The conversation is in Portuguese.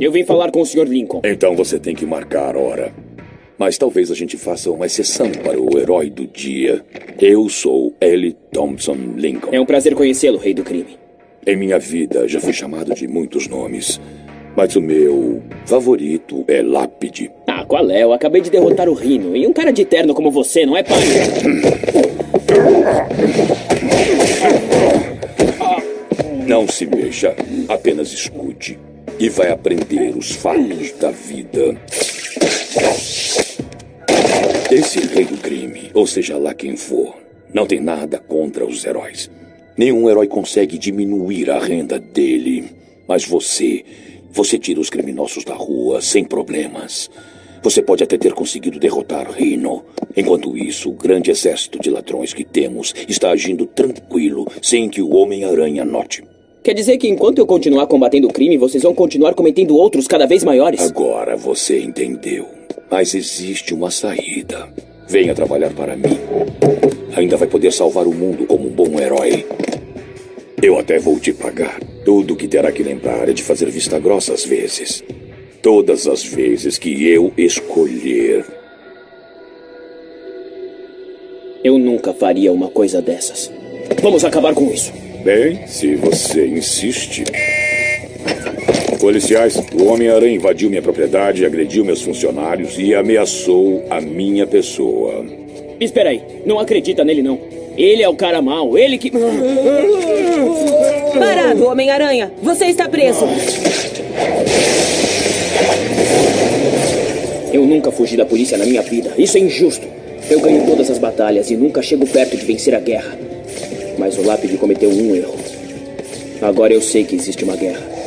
Eu vim falar com o Sr. Lincoln. Então você tem que marcar hora. Mas talvez a gente faça uma exceção para o herói do dia. Eu sou L. Thompson Lincoln. É um prazer conhecê-lo, rei do crime. Em minha vida já fui chamado de muitos nomes. Mas o meu favorito é Lápide. Ah, qual é? Eu acabei de derrotar o Rino. E um cara de terno como você, não é pai? Não se mexa, apenas escute. E vai aprender os fatos da vida. Esse rei do crime, ou seja lá quem for, não tem nada contra os heróis. Nenhum herói consegue diminuir a renda dele. Mas você, você tira os criminosos da rua sem problemas. Você pode até ter conseguido derrotar Rino. Enquanto isso, o grande exército de ladrões que temos está agindo tranquilo, sem que o Homem-Aranha note. Quer dizer que enquanto eu continuar combatendo o crime, vocês vão continuar cometendo outros cada vez maiores? Agora você entendeu. Mas existe uma saída. Venha trabalhar para mim. Ainda vai poder salvar o mundo como um bom herói. Eu até vou te pagar. Tudo que terá que lembrar é de fazer vista grossa às vezes. Todas as vezes que eu escolher. Eu nunca faria uma coisa dessas. Vamos acabar com isso. Bem, se você insiste. Policiais, o Homem-Aranha invadiu minha propriedade, agrediu meus funcionários e ameaçou a minha pessoa. Espera aí, não acredita nele não. Ele é o cara mau, ele que. Parado, Homem-Aranha! Você está preso! Eu nunca fugi da polícia na minha vida. Isso é injusto. Eu ganho todas as batalhas e nunca chego perto de vencer a guerra. Mas o Lápide cometeu um erro. Agora eu sei que existe uma guerra.